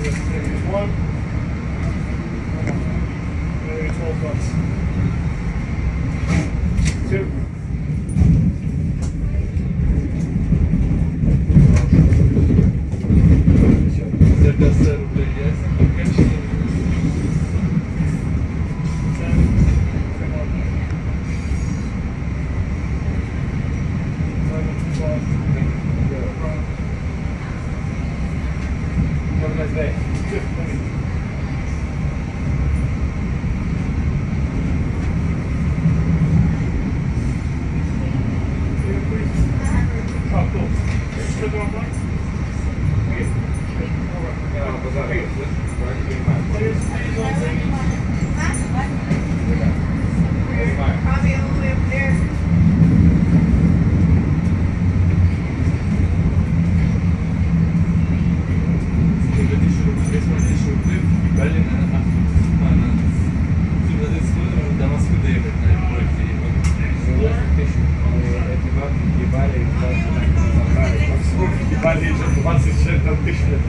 There's one. Maybe 12 bucks. today. миллион ебали, ебали, ебали, 20 тысяч лет.